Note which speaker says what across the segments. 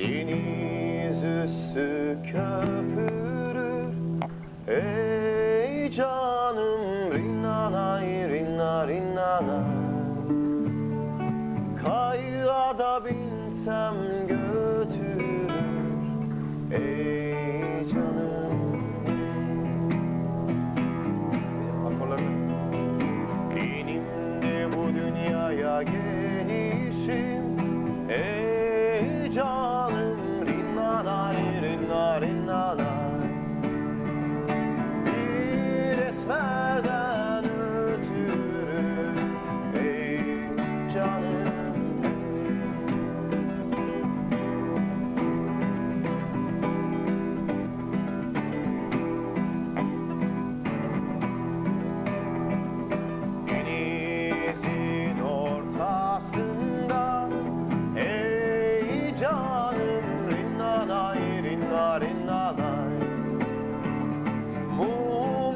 Speaker 1: Deniz üstü köpürür Ey canım rinnanay rinna rinnanay Kayada binsem götürür. Ey canım. Akorlarını benim de bu dünyaya gelişim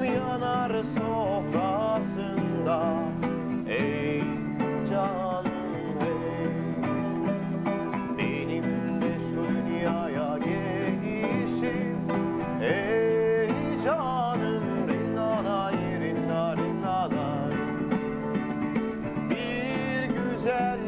Speaker 1: yanar sofrasında Ey canım Benim de şu dünyaya gelişim Ey canım rinnanay rinna rinnanay bir güzelden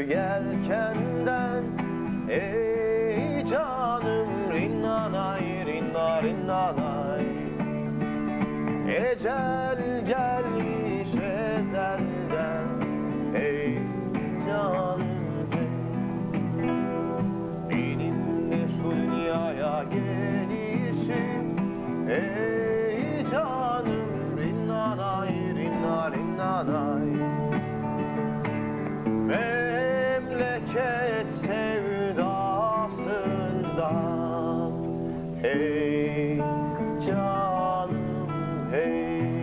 Speaker 1: yelkenden Ey canım rinnanay rinna rinnanay. Ecel gelmiş ezelden Ey canım. Ey Benim de şu dünyaya gelişim Ey canım rinnanay rinna rinnanay Hey, John, hey.